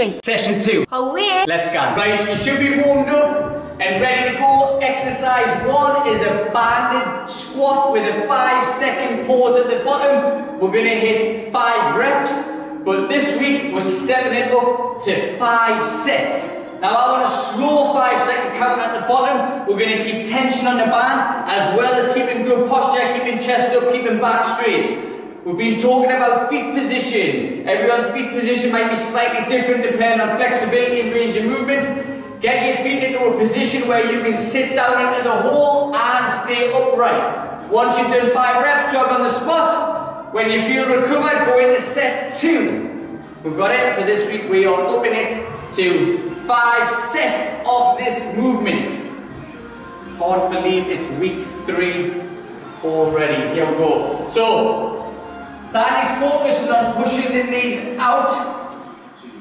three. Session two. Away. Let's go. Right, you should be warmed up and ready to go. Exercise one is a banded squat with a five second pause at the bottom. We're gonna hit five reps, but this week we're stepping it up to five sets. Now I want a slow five second count at the bottom. We're gonna keep tension on the band as well as keeping good posture, keeping chest up, keeping back straight. We've been talking about feet position. Everyone's feet position might be slightly different depending on flexibility and range of movement. Get your feet into a position where you can sit down into the hole and stay upright. Once you've done five reps, jog on the spot. When you feel recovered, go into set two. We've got it. So this week we are upping it to five sets of this movement. Can't believe it's week three already. Here we go. So Sandy's focusing on pushing the knees out.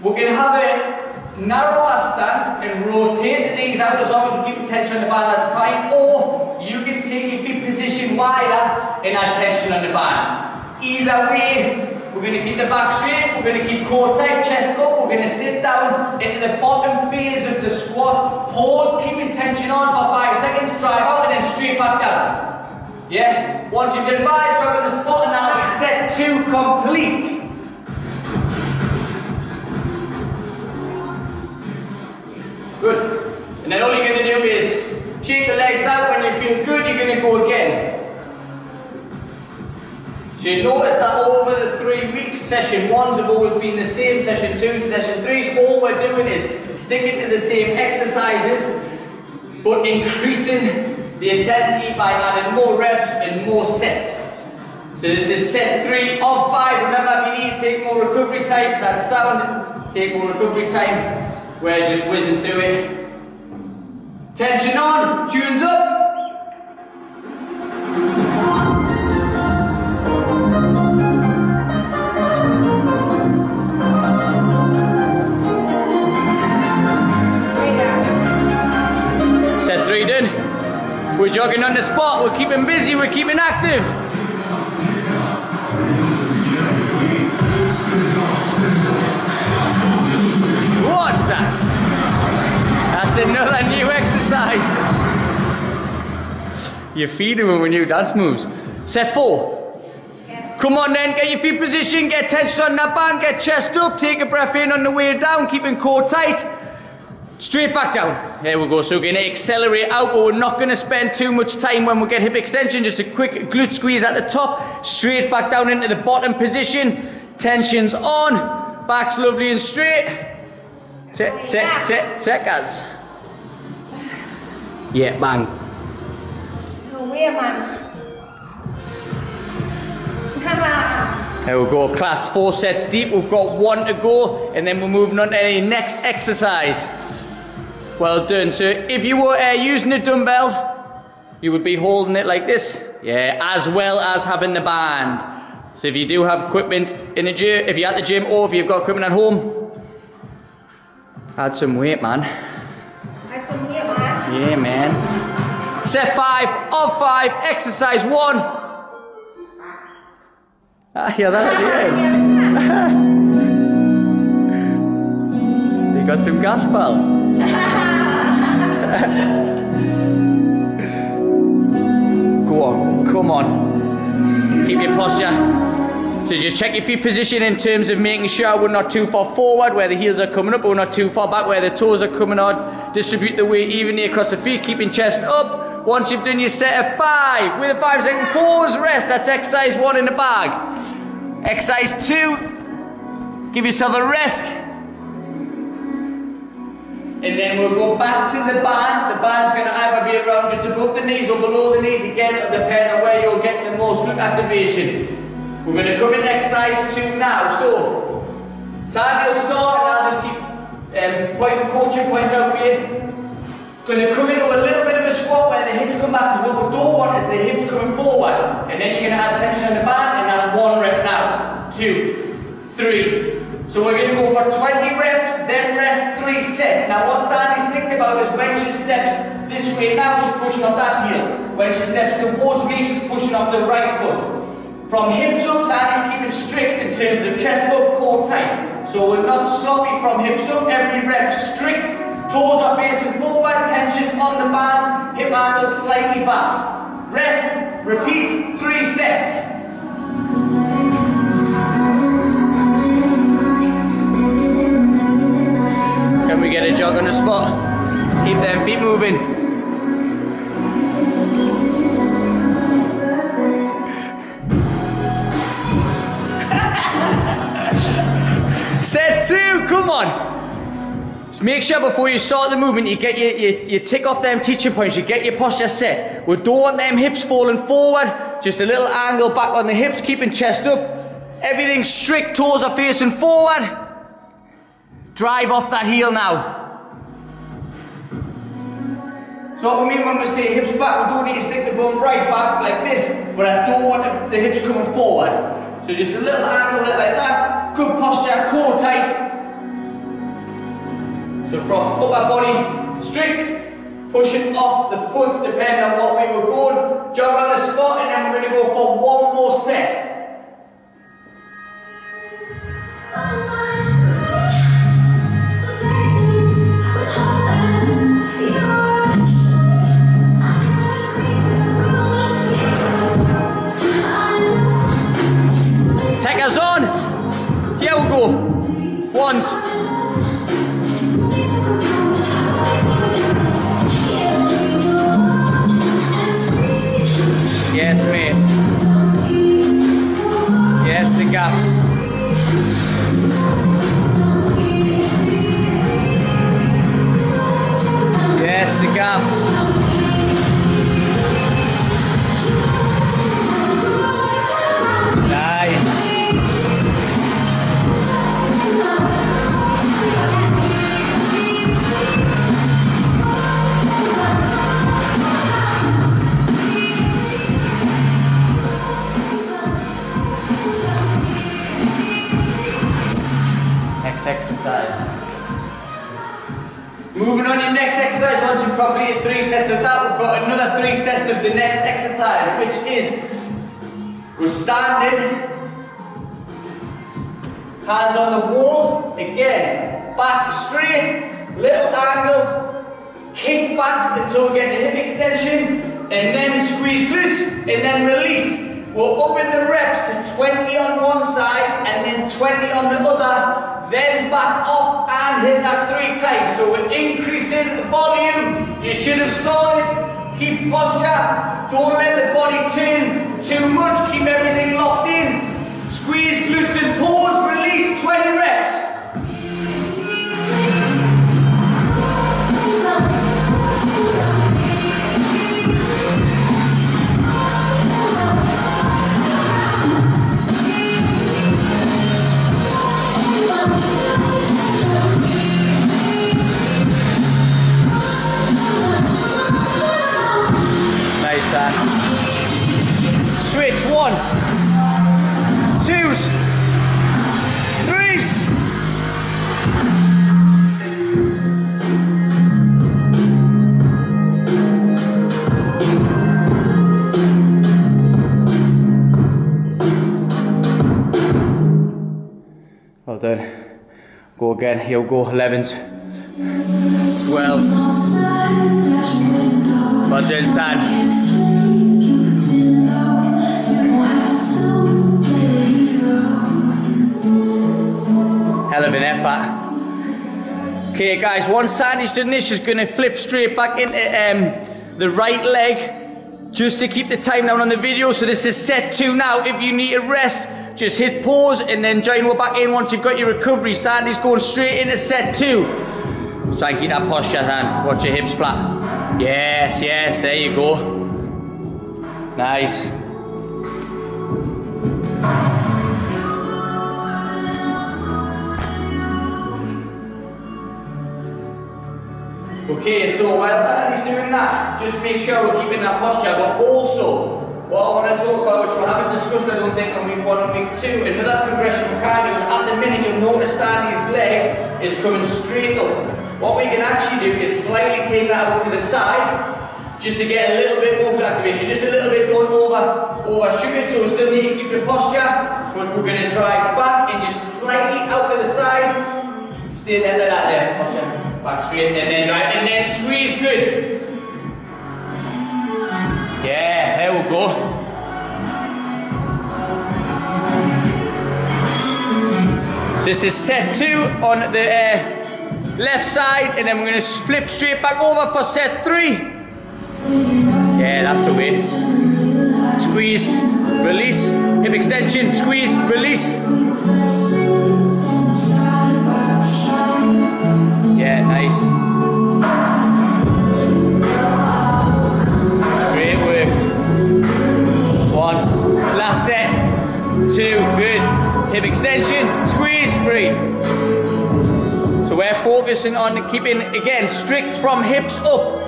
We can have a narrower stance and rotate the knees out as long as we keep tension on the band, that's fine. Or you can take your feet position wider and add tension on the band. Either way, we're going to keep the back straight, we're going to keep core tight, chest up, we're going to sit down into the bottom phase of the squat, pause, keeping tension on for five seconds, drive out and then straight back down. Yeah? Once you've done five, grab the spot and that'll be set to complete. Good. And then all you're going to do is shake the legs out. When you feel good, you're going to go again. So you notice that over the three weeks, session ones have always been the same, session twos, session threes, all we're doing is sticking to the same exercises, but increasing the intensity by adding more reps and more sets. So this is set three of five. Remember, if you need to take more recovery time, that sound, take more recovery time. We're just whizzing through it. Tension on, tunes up. We're jogging on the spot, we're keeping busy, we're keeping active. What's that? That's another new exercise. You're feeding them with new dance moves. Set four. Come on then, get your feet positioned, get tension on that band, get chest up, take a breath in on the way down, keeping core tight. Straight back down. There we go. So we're going to accelerate out, but we're not going to spend too much time when we get hip extension. Just a quick glute squeeze at the top. Straight back down into the bottom position. Tension's on. Back's lovely and straight. Tick, tick, tick, tick, guys. Yeah, bang. Away, man. There we go. Class four sets deep. We've got one to go, and then we're moving on to the next exercise. Well done. So if you were uh, using a dumbbell, you would be holding it like this. Yeah, as well as having the band. So if you do have equipment in the gym, if you're at the gym or if you've got equipment at home, add some weight, man. Add some weight, man. Yeah, man. Set five of five, exercise one. Ah, yeah, that yeah. you got some gas, pal. Go on, come on. Keep your posture. So just check your feet position in terms of making sure we're not too far forward where the heels are coming up, but we're not too far back where the toes are coming out. Distribute the weight evenly across the feet, keeping chest up. Once you've done your set of five, with a five second pause, rest. That's exercise one in the bag. Exercise two, give yourself a rest. And then we'll go back to the band. The band's going to either be around just above the knees or below the knees. Again, it'll depend on where you'll get the most glute activation. We're going to come in exercise two now. So, Sandy will start and I'll just keep um, pointing coaching points out for you. Going to come into a little bit of a squat where the hips come back because what we don't want is the hips coming forward. And then you're going to add tension on the band and that's one rep now. Two, three. So we're going to go for 20 reps, then rest three sets. Now what About is when she steps this way now, she's pushing off that heel. When she steps towards me, she's pushing off the right foot. From hips up, Sandy's keeping strict in terms of chest up, core tight. So we're not sloppy from hips up, every rep strict. Toes are facing forward, tensions on the band, hip angle slightly back. Rest, repeat, three sets. Can we get a jog on the spot? Keep them feet moving. Set two, come on. Just make sure before you start the movement, you get your, you, you tick off them teaching points, you get your posture set. We don't want them hips falling forward, just a little angle back on the hips, keeping chest up. Everything strict, toes are facing forward. Drive off that heel now. So we mean when we say hips back, we don't need to stick the bum right back like this, but I don't want the, the hips coming forward. So just a little angle like that. Good posture, core tight. So from upper body straight, pushing off the foot depending on what we were going. Jog on the spot and then we're going to go for one more set. Hands on the wall, again, back straight, little angle, kick back until toe, get the hip extension, and then squeeze glutes, and then release. We'll open the reps to 20 on one side, and then 20 on the other, then back off and hit that three times. So we're increasing the volume. You should have started. Keep posture. Don't let the body turn too much. Keep everything locked in. Squeeze glutes and pause. He'll go 11s, 12s. Well done, son. Hell of an effort. Okay guys, once Sandy's done this, she's gonna flip straight back into um, the right leg just to keep the time down on the video. So this is set two now. If you need a rest, just hit pause and then join her back in once you've got your recovery. Sandy's going straight into set two. Try and keep that posture, hand. Watch your hips flat. Yes, yes, there you go. Nice. Okay, so while Sandy's doing that, just make sure we're keeping that posture, but also, what I want to talk about, which we haven't discussed, I don't think, on week one and week two, another progression we can do is at the minute you'll notice Sandy's leg is coming straight up. What we can actually do is slightly take that out to the side, just to get a little bit more activation, just a little bit, don't over, over it, so we still need to keep the posture, but we're going to drive back and just slightly out to the side. Stay there like that there. Posture. Back straight and then drive and then squeeze good. Yeah, there we go. So this is set two on the uh, left side and then we're going to flip straight back over for set three. Yeah, that's a way. Squeeze, release, hip extension, squeeze, release. Yeah, nice. Last set. Two, good. Hip extension, squeeze, three. So we're focusing on keeping, again, strict from hips up.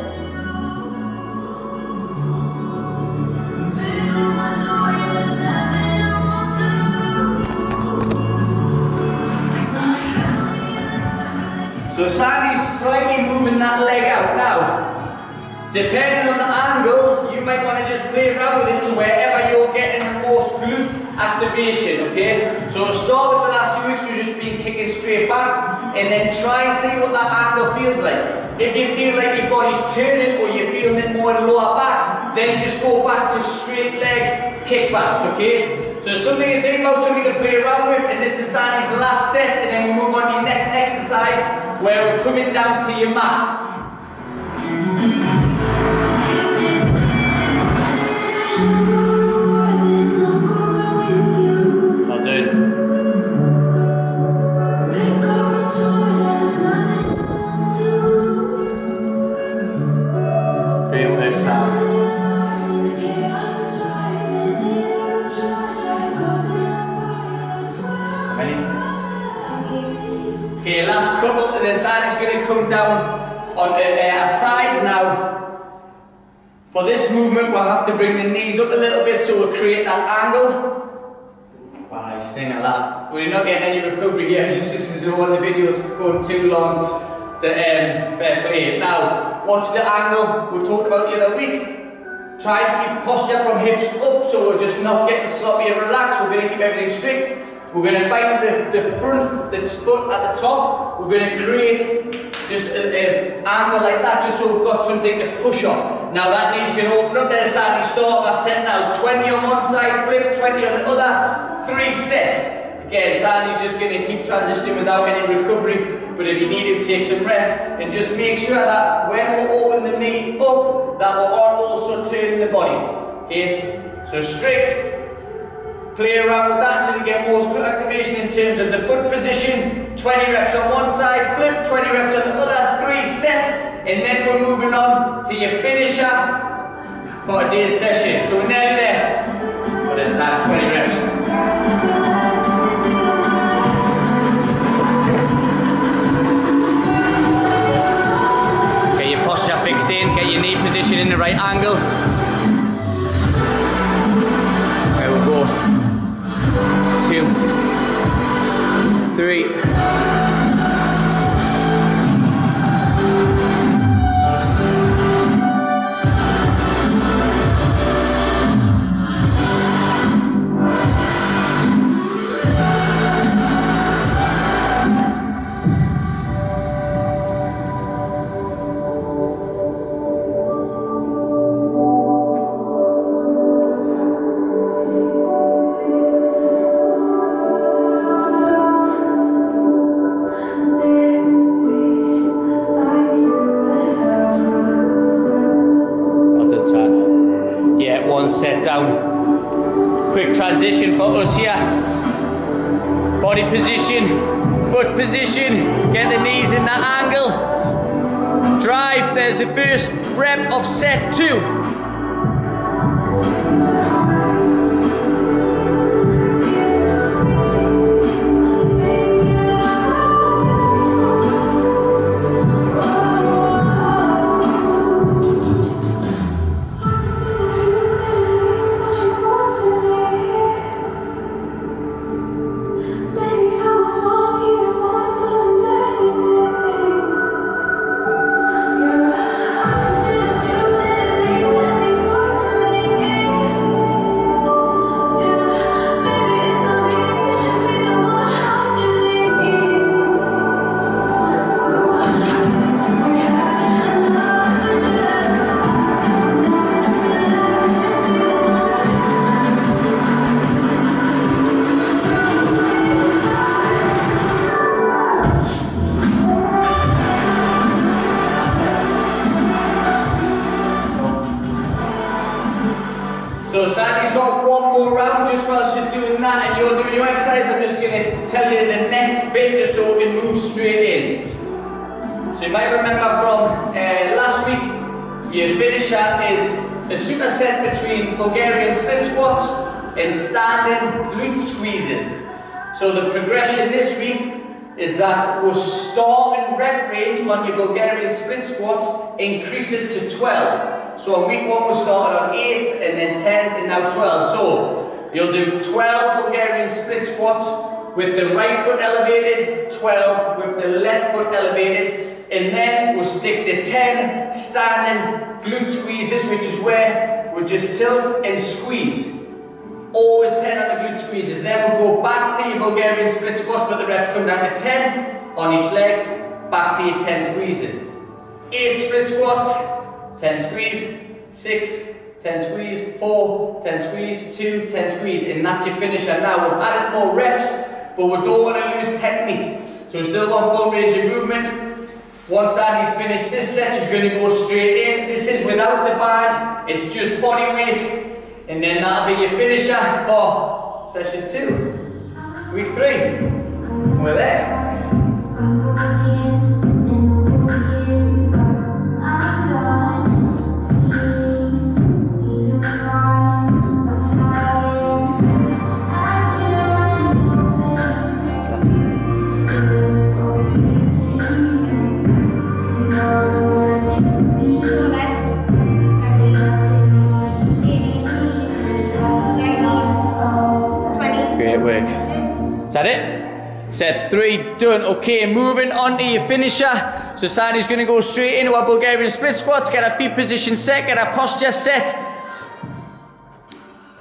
So Sandy's slightly moving that leg out now. Depending on the angle, might want to just play around with it to wherever you're getting the most glute activation, okay? So start with the last few weeks, we've just been kicking straight back, and then try and see what that angle feels like. If you feel like your body's turning or you're feeling it more in the lower back, then just go back to straight leg kickbacks, okay? So something to think about, something to play around with, and this is Sandy's last set, and then we move on to your next exercise, where we're coming down to your mat. Bring the knees up a little bit so we'll create that angle. Wow, he's staying like that. We're not getting any recovery here, just because we the videos going too long. So, um, fair play. Now, watch the angle we talked about the other week. Try and keep posture from hips up so we're just not getting sloppy and relaxed. We're going to keep everything strict. We're going to find the, the front, the foot at the top. We're going to create just an angle like that just so we've got something to push off. Now that knee's to open up there, Sandy. Start by set now. 20 on one side, flip, 20 on the other. Three sets. Again, Sandy's just going to keep transitioning without any recovery. But if you need him, take some rest, and just make sure that when we open the knee up, that we aren't also turning the body. Okay? So strict. Play around with that until you get more glute activation in terms of the foot position. 20 reps on one side, flip, 20 reps on the other, and then we're moving on to your finisher for today's session. So we're nearly there. But it's at 20 reps. Get your posture fixed in, get your knee position in the right angle. There we go. Two, three. Bulgarian split squats and standing glute squeezes. So the progression this week is that we'll start in rep range on your Bulgarian split squats increases to 12. So on week one we started on 8s and then 10s and now 12. So you'll do 12 Bulgarian split squats with the right foot elevated, 12 with the left foot elevated, and then we'll stick to 10 standing glute squeezes, which is where just tilt and squeeze. Always 10 on the glute squeezes. Then we'll go back to your Bulgarian split squats, but the reps come down to 10 on each leg, back to your 10 squeezes. 8 split squats, 10 squeeze, 6, 10 squeeze, 4, 10 squeeze, 2, 10 squeeze, and that's your finisher. Now we've added more reps, but we don't want to lose technique. So we've still got full range of movement. Once Sandy's finished this set, she's going to go straight in. This is without the band, it's just body weight. And then that'll be your finisher for session two, week three. We're there. Is that it? Set three, done. Okay, moving on to your finisher. So Sandy's gonna go straight into our Bulgarian split squats, get our feet position set, get our posture set.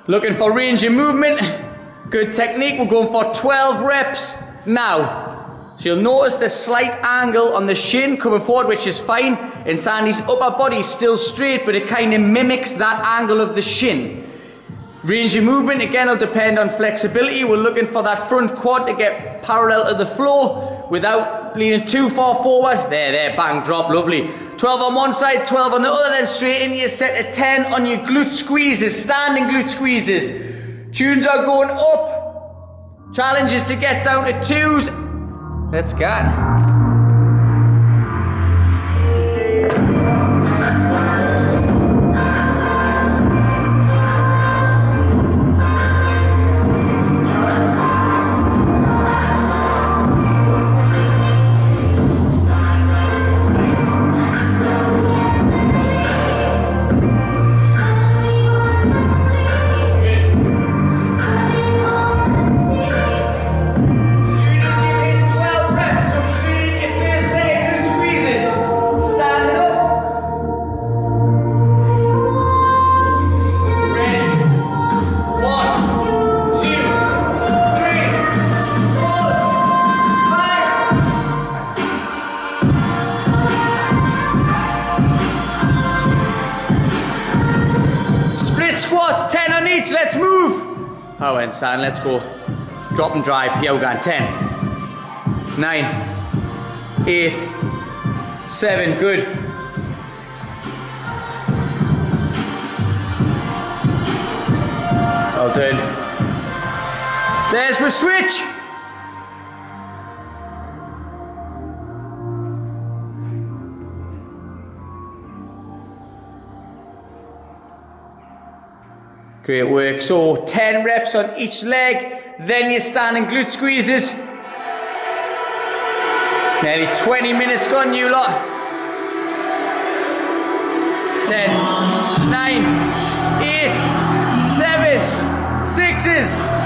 Looking for range of movement. Good technique. We're going for 12 reps now. So you'll notice the slight angle on the shin coming forward, which is fine. And Sandy's upper body is still straight, but it kind of mimics that angle of the shin. Range of movement, again, will depend on flexibility. We're looking for that front quad to get parallel to the floor without leaning too far forward. There, there, bang, drop, lovely. 12 on one side, 12 on the other, then straight into your set of 10 on your glute squeezes, standing glute squeezes. Tunes are going up. Challenge is to get down to twos. Let's go. And son, let's go. Drop and drive, here we go, 10, 9, 8, 7, good. Well done. There's the switch. Great work. So 10 reps on each leg, then you're standing glute squeezes. Nearly 20 minutes gone, you lot. 10, 9, 8, 7, 6s.